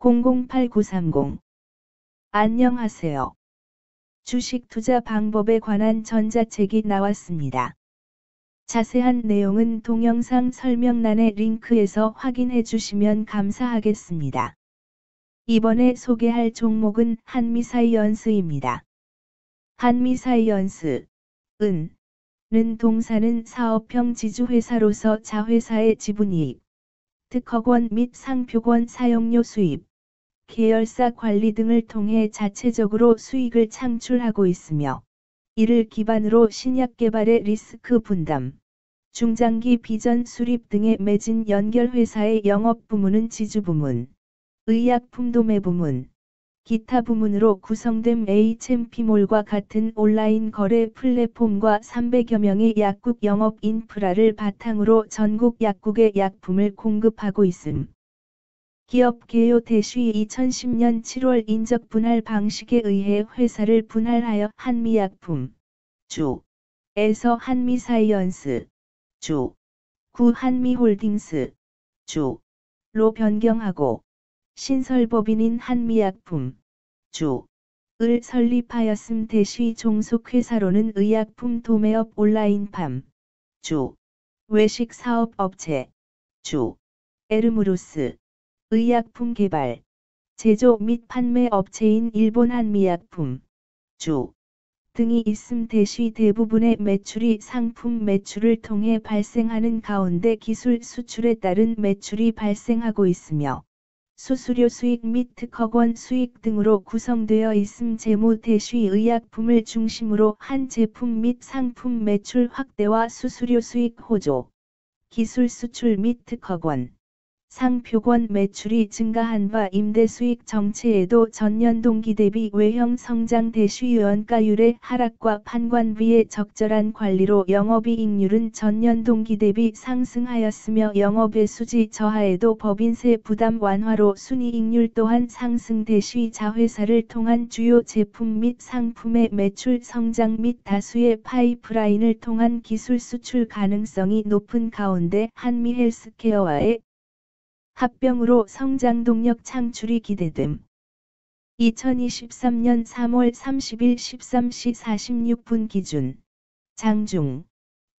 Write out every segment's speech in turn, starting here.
008930 안녕하세요. 주식 투자 방법에 관한 전자책이 나왔습니다. 자세한 내용은 동영상 설명란의 링크에서 확인해 주시면 감사하겠습니다. 이번에 소개할 종목은 한미사이언스입니다. 한미사이언스, 은, 는 동사는 사업형 지주회사로서 자회사의 지분이익, 특허권 및 상표권 사용료 수입, 계열사 관리 등을 통해 자체적으로 수익을 창출하고 있으며 이를 기반으로 신약 개발의 리스크 분담, 중장기 비전 수립 등의 매진 연결 회사의 영업 부문은 지주 부문, 의약품 도매 부문, 기타 부문으로 구성된 HMP몰과 같은 온라인 거래 플랫폼과 300여 명의 약국 영업 인프라를 바탕으로 전국 약국에 약품을 공급하고 있음. 기업 개요 대시 2010년 7월 인적 분할 방식에 의해 회사를 분할하여 한미약품 주 에서 한미사이언스 주 구 한미홀딩스 주 로 변경하고 신설법인인 한미약품 주 을 설립하였음 대시 종속회사로는 의약품 도매업 온라인팜 주 외식 사업 업체 주 에르무로스 의약품 개발, 제조 및 판매 업체인 일본 한미약품, 주 등이 있음 대시 대부분의 매출이 상품 매출을 통해 발생하는 가운데 기술 수출에 따른 매출이 발생하고 있으며 수수료 수익 및 특허권 수익 등으로 구성되어 있음 재무 대시 의약품을 중심으로 한 제품 및 상품 매출 확대와 수수료 수익 호조, 기술 수출 및 특허권, 상표권 매출이 증가한 바 임대 수익 정체에도 전년 동기 대비 외형 성장 대시 원가율의 하락과 판관비의 적절한 관리로 영업이익률은 전년 동기 대비 상승하였으며 영업의 수지 저하에도 법인세 부담 완화로 순이익률 또한 상승 대시 자회사를 통한 주요 제품 및 상품의 매출 성장 및 다수의 파이프라인을 통한 기술 수출 가능성이 높은 가운데 한미 헬스케어와의 합병으로 성장 동력 창출이 기대됨. 2023년 3월 30일 13시 46분 기준 장중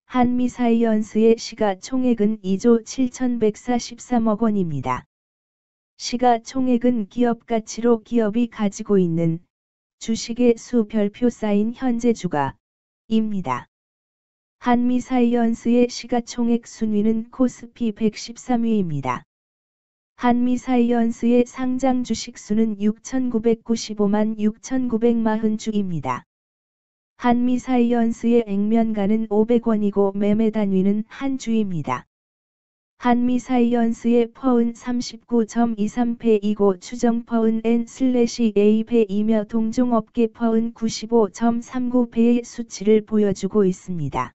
한미 사이언스의 시가 총액은 2조 7143억 원입니다. 시가 총액은 기업 가치로 기업이 가지고 있는 주식의 수 별표 쌓인 현재 주가입니다. 한미 사이언스의 시가총액 순위는 코스피 113위입니다. 한미사이언스의 상장 주식수는 6,995만 6,940주입니다. 한미사이언스의 액면가는 500원이고 매매 단위는 한 주입니다. 한미사이언스의 퍼은 39.23배이고 추정 퍼은 N/A배이며 동종업계 퍼은 95.39배의 수치를 보여주고 있습니다.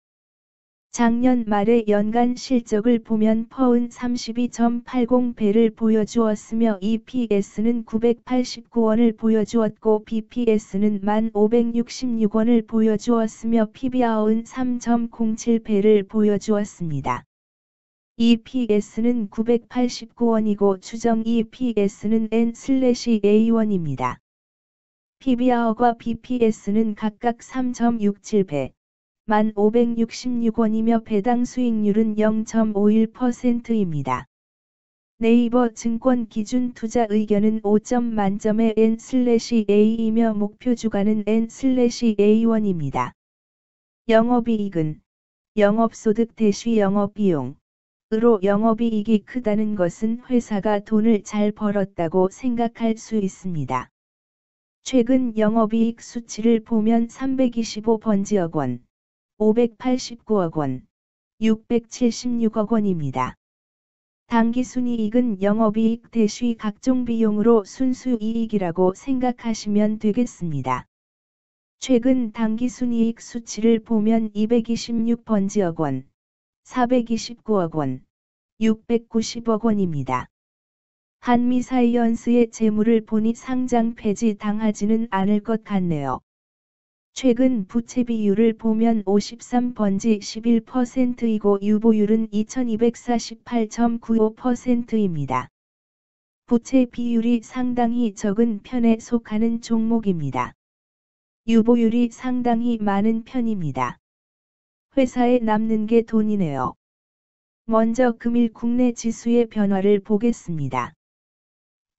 작년 말의 연간 실적을 보면 퍼은 32.80배를 보여주었으며 EPS는 989원을 보여주었고 BPS는 1566원을 보여주었으며 PBR은 3.07배를 보여주었습니다. EPS는 989원이고 추정 EPS는 N/A1입니다. PBR과 BPS는 각각 3.67배, 1,566원이며 배당 수익률은 0.51%입니다. 네이버 증권 기준 투자 의견은 5점 만점의 N/A이며 목표 주가는 N/A1입니다. 영업이익은 영업소득 대시 영업비용 으로 영업이익이 크다는 것은 회사가 돈을 잘 벌었다고 생각할 수 있습니다. 최근 영업이익 수치를 보면 325번지억 원, 589억 원, 676억 원입니다. 당기순이익은 영업이익 대시 각종 비용으로 순수이익이라고 생각하시면 되겠습니다. 최근 당기순이익 수치를 보면 226번지억 원, 429억 원, 690억 원입니다. 한미사이언스의 재물을 보니 상장 폐지 당하지는 않을 것 같네요. 최근 부채 비율을 보면 53번지 11%이고 유보율은 2248.95%입니다. 부채 비율이 상당히 적은 편에 속하는 종목입니다. 유보율이 상당히 많은 편입니다. 회사에 남는 게 돈이네요. 먼저 금일 국내 지수의 변화를 보겠습니다.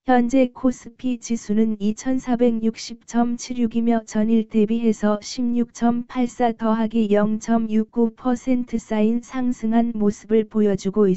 현재 코스피 지수는 2460.76이며 전일 대비해서 16.84 더하기 0.69% 쌓인 상승한 모습을 보여주고 있습니다.